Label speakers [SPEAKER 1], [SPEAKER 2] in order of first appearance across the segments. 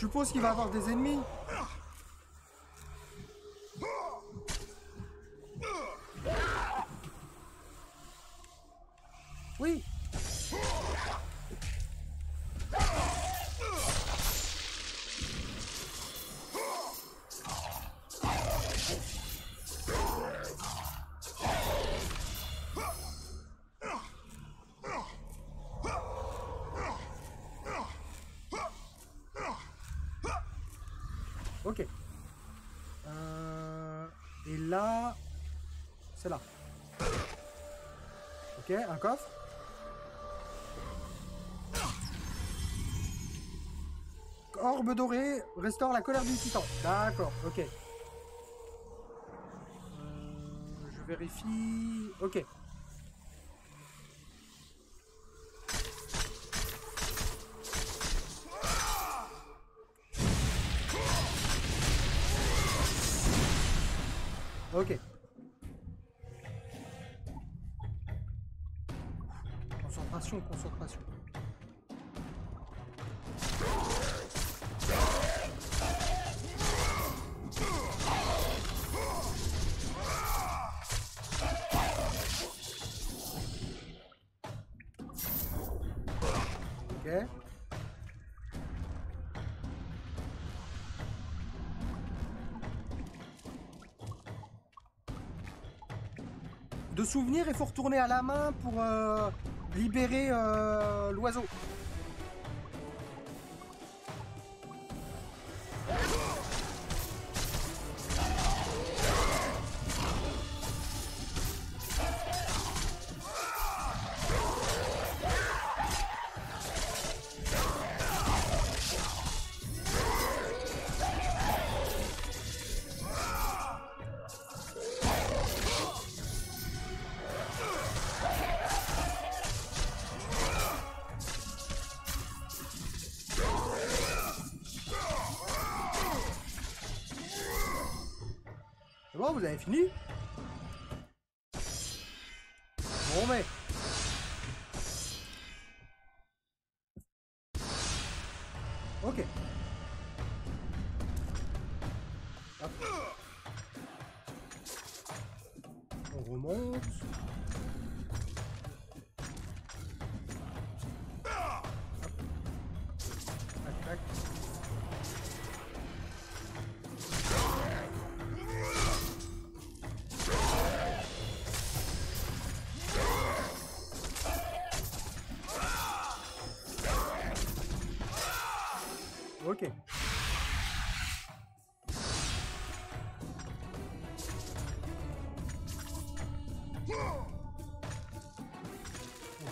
[SPEAKER 1] Je suppose qu'il va avoir des ennemis. Coffre. Orbe dorée restaure la colère du titan. D'accord, ok. Euh, je vérifie... Ok. Ok. De souvenirs, il faut retourner à la main pour euh, libérer euh, l'oiseau. Vous avez fini. Bon, mais... Ok. On remonte. On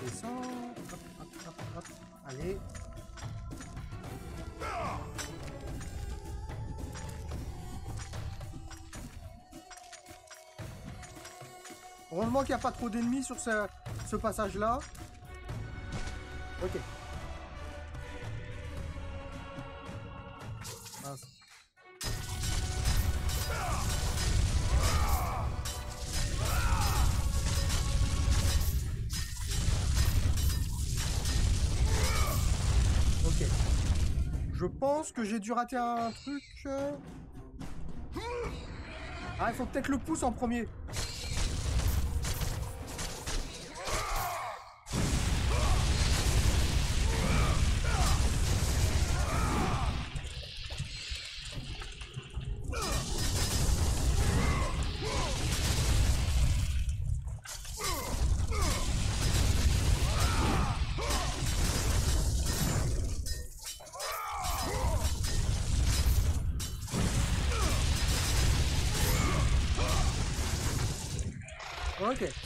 [SPEAKER 1] descend. Hop, hop, hop. Allez. Heureusement qu'il n'y a pas trop d'ennemis sur ce, ce passage-là. Ok. Je pense que j'ai dû rater un truc. euh. Ah, il faut peut-être le pouce en premier.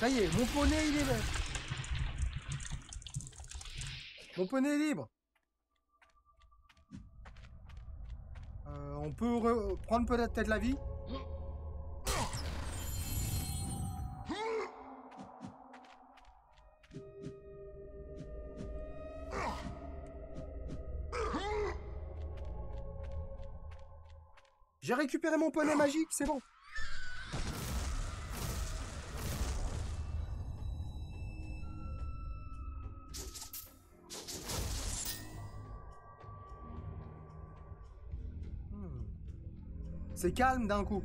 [SPEAKER 1] Ça y est, mon poney il est libre. Mon poney est libre. Euh, on peut re- prendre peut-être la vie. J'ai récupéré mon poney magique, c'est bon. C'est calme d'un coup.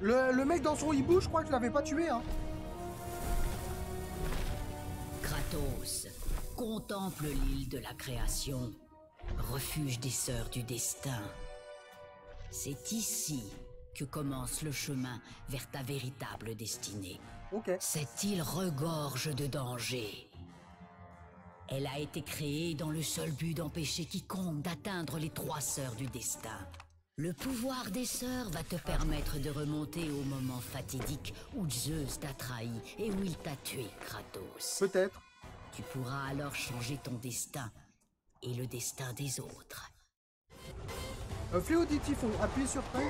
[SPEAKER 1] Le, le mec dans son hibou, je crois que je l'avais pas tué, hein.
[SPEAKER 2] Kratos contemple l'île de la création, refuge des sœurs du destin. C'est ici que commence le chemin vers ta véritable destinée. Cette île regorge de dangers. Elle a été créée dans le seul but d'empêcher quiconque d'atteindre les trois sœurs du destin. Le pouvoir des sœurs va te permettre de remonter au moment fatidique où Zeus t'a trahi et où il t'a tué, Kratos.
[SPEAKER 1] Peut-être.
[SPEAKER 2] Tu pourras alors changer ton destin et le destin des autres.
[SPEAKER 1] Euh, fléau typhon, appuyez sur play.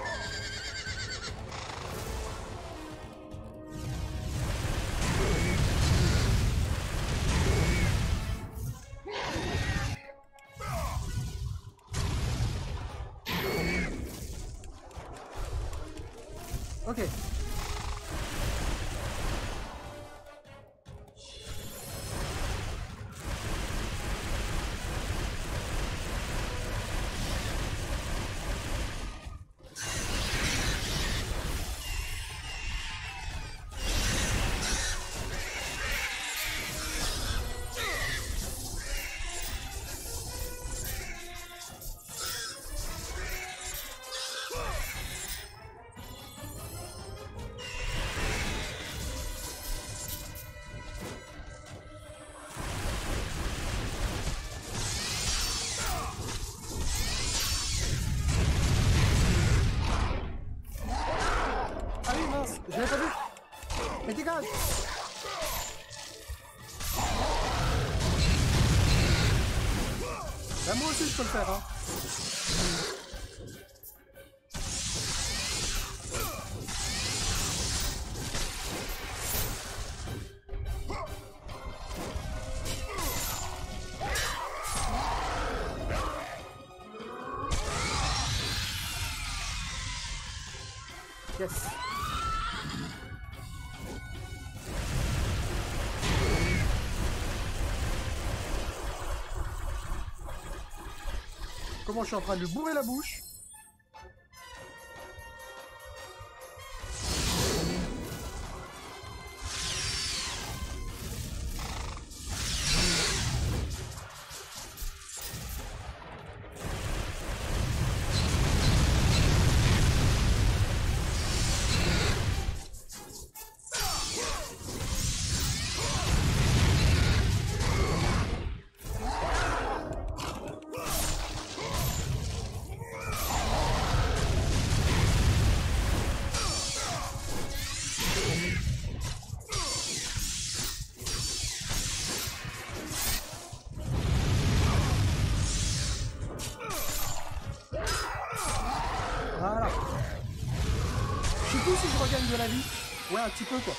[SPEAKER 1] Comment je suis en train de lui bourrer la bouche Si je regagne de la vie. Ouais, un petit peu quoi.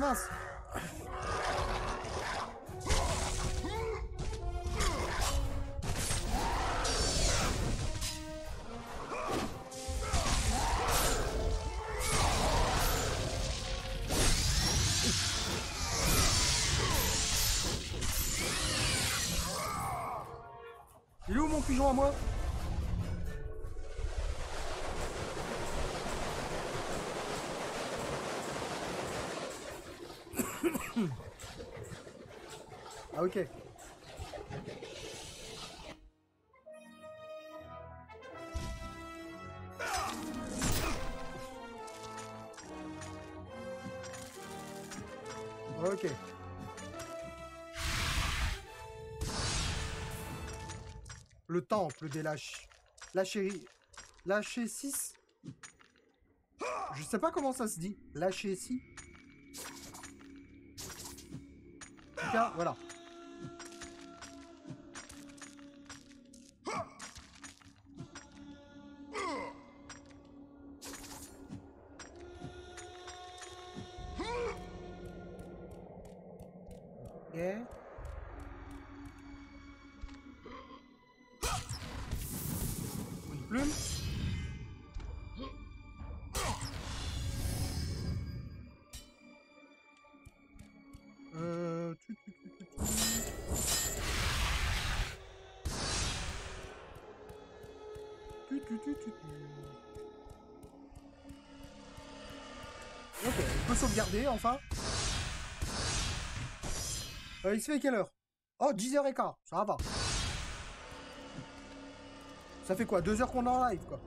[SPEAKER 1] Mince. Il est où mon pigeon à moi? Le temple des lâches. Lâcher... Lâcher 6 Je sais pas comment ça se dit. Lâcher 6 En tout cas, voilà. Sauvegarder enfin. Euh, il se fait quelle heure? Oh, 10h15, ça va. Ça fait quoi? Deux heures qu'on est en live, quoi.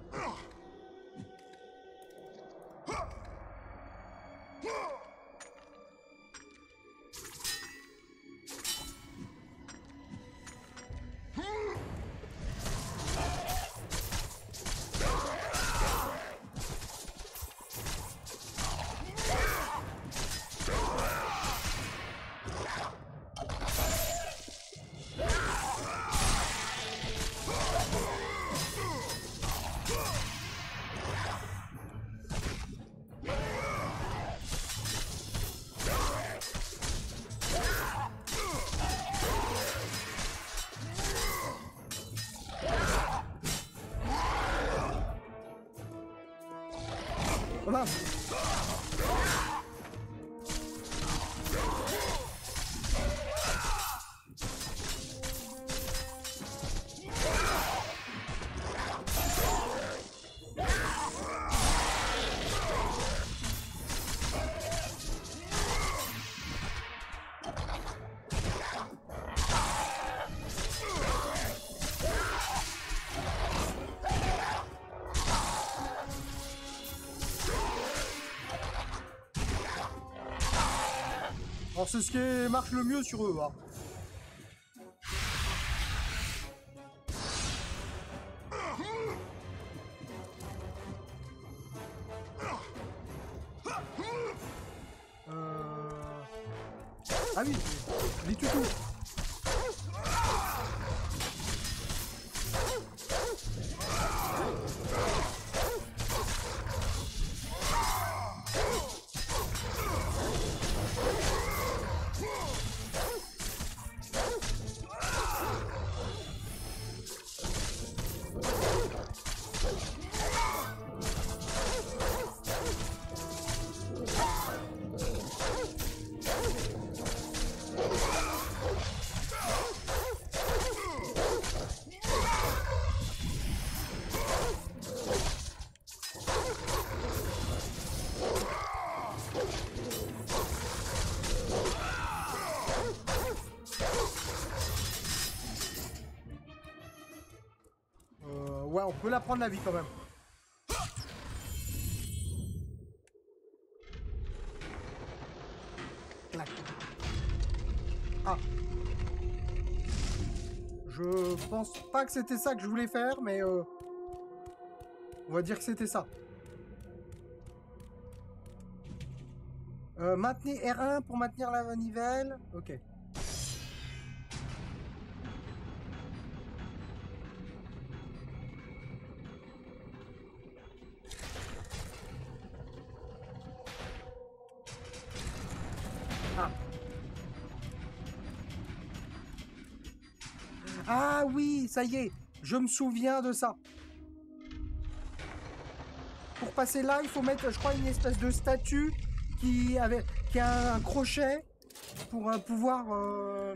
[SPEAKER 1] Voilà. C'est ce qui marche le mieux sur eux. hein. On peut la prendre la vie quand même. Ah. Je pense pas que c'était ça que je voulais faire, mais euh, on va dire que c'était ça. Euh, maintenez R1 pour maintenir la manivelle. Ok. Ça y est, je me souviens de ça. Pour passer là, il faut mettre, je crois, une espèce de statue qui, avait, qui a un crochet pour euh, pouvoir... euh,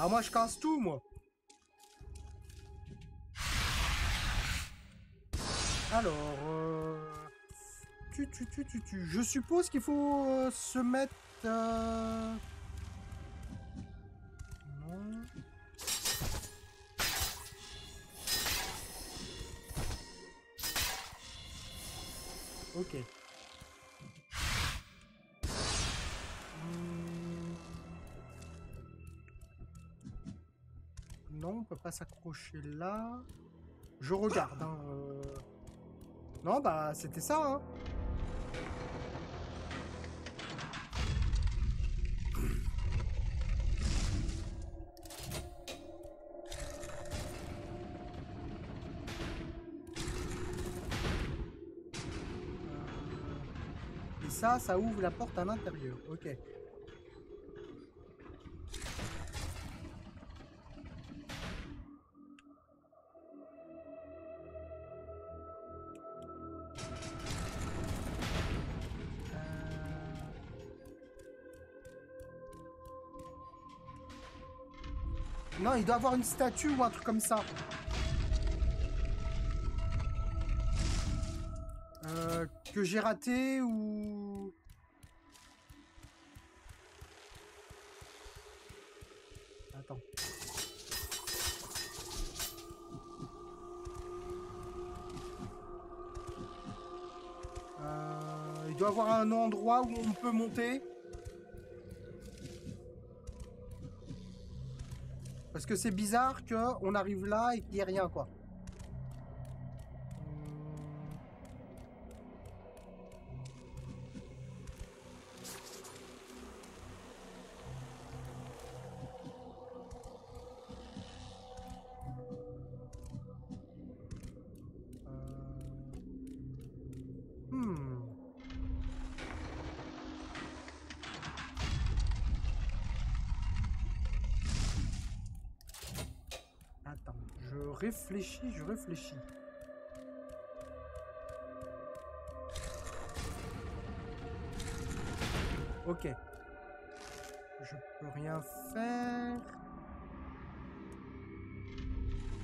[SPEAKER 1] Ah moi je casse tout moi. Alors, euh, tu, tu, tu, tu, tu. Je suppose qu'il faut euh, se mettre. euh, s'accrocher là. Je regarde. hein, euh. Non, bah c'était ça. Hein. Et ça, ça ouvre la porte à l'intérieur. Ok. Il doit avoir une statue ou un truc comme ça. Euh, que j'ai raté ou... Attends. Euh, il doit avoir un endroit où on peut monter. Que c'est bizarre qu'on arrive là et qu'il n'y ait rien, quoi. Réfléchis, je réfléchis. Ok. Je peux rien faire.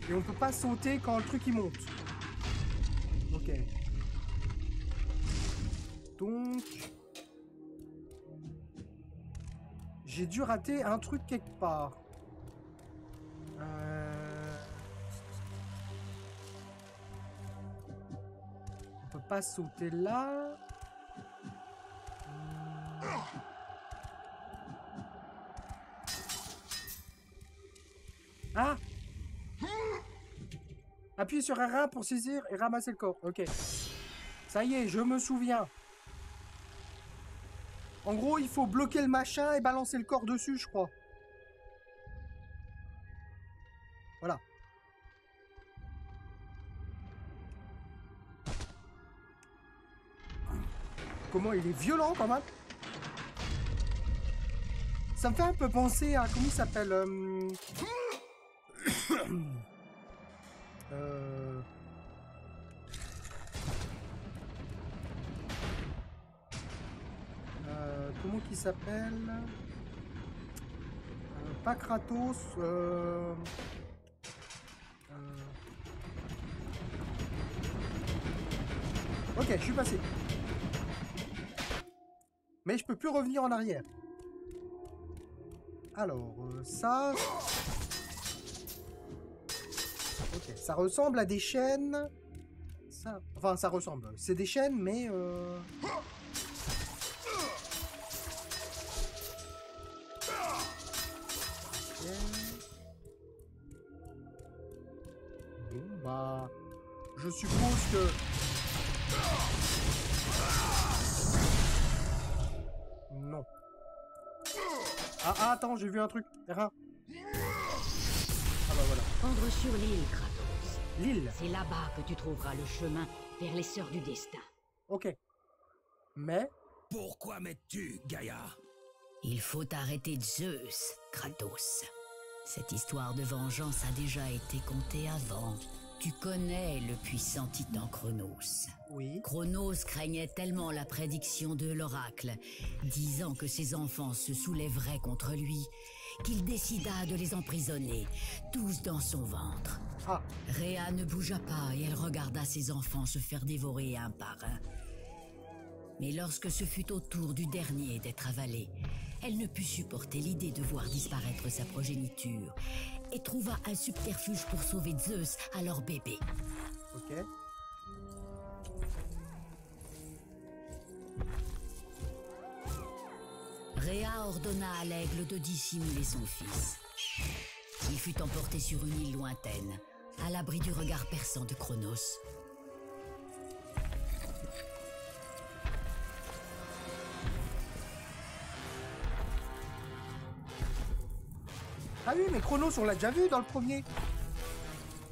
[SPEAKER 1] Et on peut pas sauter quand le truc il monte. Ok. Donc... J'ai dû rater un truc quelque part. Sauter là. Ah Appuyez sur R1 pour saisir et ramasser le corps. Ok. Ça y est, je me souviens. En gros, il faut bloquer le machin et balancer le corps dessus, je crois. Comment il est violent quand même. Ça me fait un peu penser à comment il s'appelle euh... euh... Euh, comment qu'il s'appelle Pas Kratos. Ok, je suis passé. Mais je peux plus revenir en arrière. Alors, euh, ça... Ok, ça ressemble à des chaînes... Ça... Enfin, ça ressemble. C'est des chaînes, mais... Euh... Bon, bah... Je suppose que... Ah, ah, attends, j'ai vu un truc. R1. Ah bah voilà.
[SPEAKER 2] Rendre sur l'île, Kratos.
[SPEAKER 1] L'île.
[SPEAKER 2] C'est là-bas que tu trouveras le chemin vers les Sœurs du Destin.
[SPEAKER 1] Ok. Mais...
[SPEAKER 3] Pourquoi m'aides-tu, Gaïa?
[SPEAKER 2] Il faut arrêter Zeus, Kratos. Cette histoire de vengeance a déjà été contée avant. Tu connais le puissant titan Chronos.
[SPEAKER 1] Oui.
[SPEAKER 2] Chronos craignait tellement la prédiction de l'oracle, disant que ses enfants se soulèveraient contre lui, qu'il décida de les emprisonner, tous dans son ventre.
[SPEAKER 1] Ah,
[SPEAKER 2] Rhea ne bougea pas et elle regarda ses enfants se faire dévorer un par un. Mais lorsque ce fut au tour du dernier d'être avalé, elle ne put supporter l'idée de voir disparaître sa progéniture et trouva un subterfuge pour sauver Zeus à leur bébé.
[SPEAKER 1] ok.
[SPEAKER 2] Rhea ordonna à l'aigle de dissimuler son fils. Il fut emporté sur une île lointaine, à l'abri du regard perçant de Chronos.
[SPEAKER 1] Oui, mais Chronos, on l'a déjà vu dans le premier.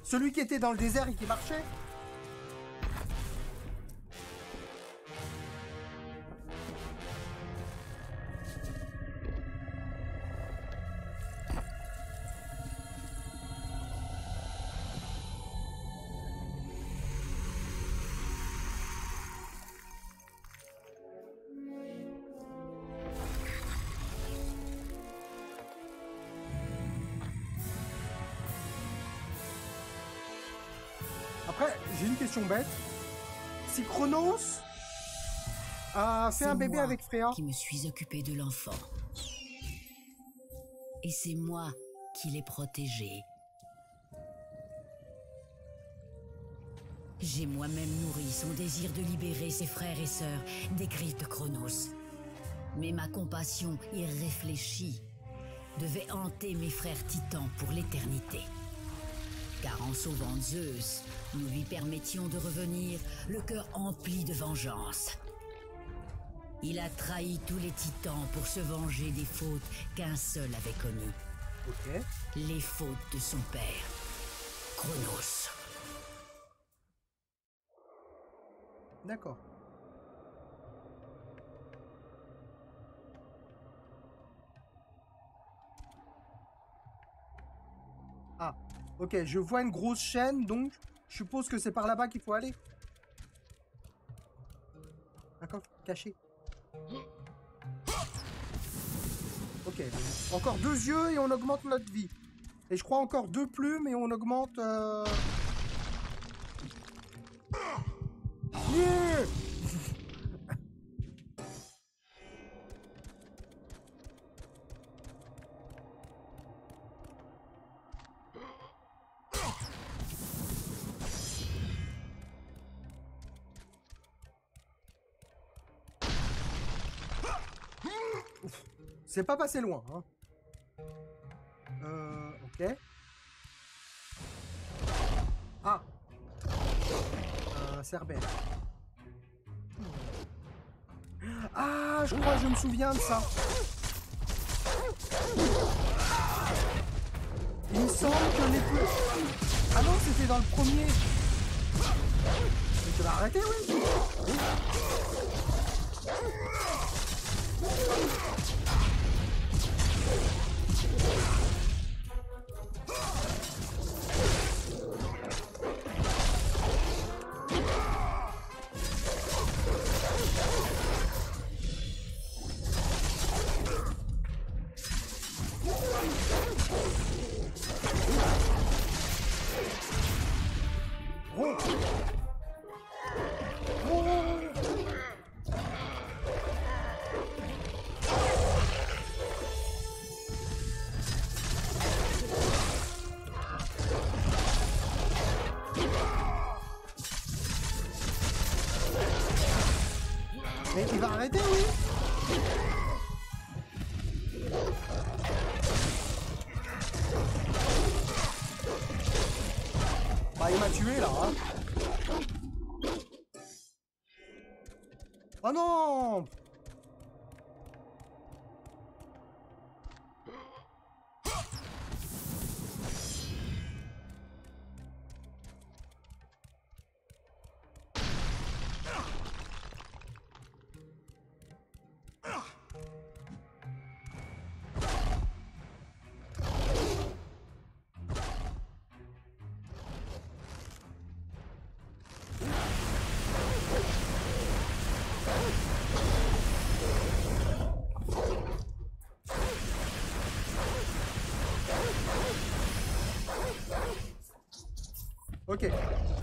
[SPEAKER 1] Celui qui était dans le désert et qui marchait. J'ai une question bête. Si Chronos? A fait
[SPEAKER 2] C'est
[SPEAKER 1] un bébé
[SPEAKER 2] moi
[SPEAKER 1] avec Freya,
[SPEAKER 2] qui me suis occupé de l'enfant. Et c'est moi qui l'ai protégé. J'ai moi-même nourri son désir de libérer ses frères et sœurs des griffes de Chronos. Mais ma compassion irréfléchie devait hanter mes frères titans pour l'éternité. Car en sauvant Zeus, nous lui permettions de revenir le cœur empli de vengeance. Il a trahi tous les titans pour se venger des fautes qu'un seul avait connues.
[SPEAKER 1] ok.
[SPEAKER 2] Les fautes de son père, Chronos.
[SPEAKER 1] D'accord. Ok, je vois une grosse chaîne, donc je suppose que c'est par là-bas qu'il faut aller. Coffre caché. Ok, encore deux yeux et on augmente notre vie. Et je crois encore deux plumes et on augmente... euh, C'est pas passé loin, hein. Euh, ok. Ah Un cerbère. Ah, je crois que je me souviens de ça. Il me semble que les plus... Ah non, c'était dans le premier. Mais tu vas arrêter, oui. Yeah. Arrêter, oui Ok.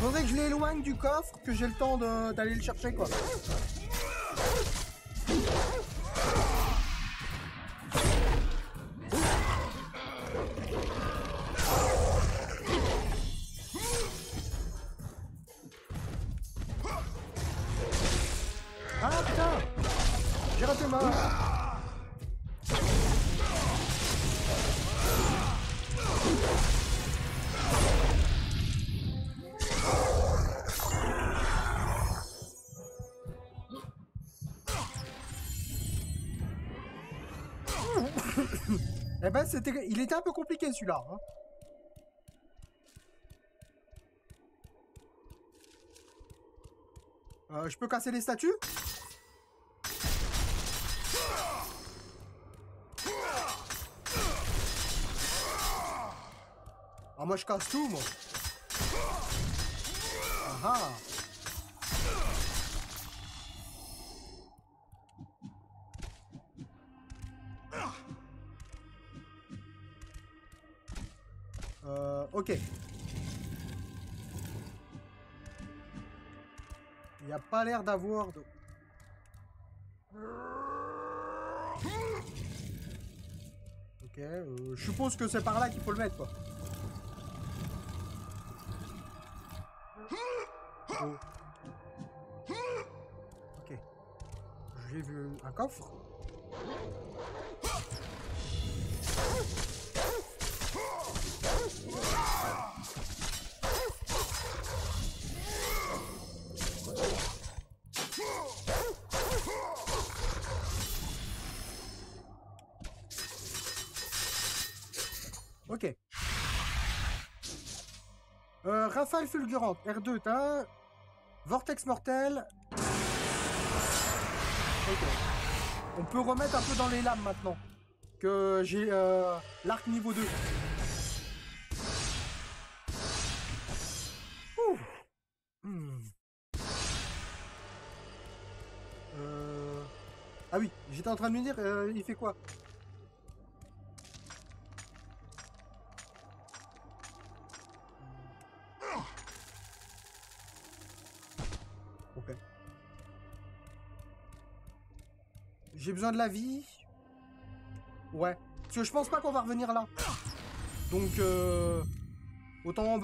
[SPEAKER 1] Faudrait que je l'éloigne du coffre, que j'ai le temps d'aller le chercher, quoi. Il était un peu compliqué celui-là. hein. Euh, je peux casser les statues? Ah, moi je casse tout, moi. Ah ah. Ok. Il n'y a pas l'air d'avoir de... Ok, euh, je suppose que c'est par là qu'il faut le mettre, quoi. Ok. J'ai vu un coffre. Ok. Euh, rafale fulgurante, R2, t'as... Vortex mortel. On peut remettre un peu dans les lames maintenant. Que j'ai euh, l'arc niveau 2. Ouh. Hmm. Euh... Ah oui, j'étais en train de me dire, euh, il fait quoi? De la vie. Ouais. Parce que je pense pas qu'on va revenir là. Donc, euh... autant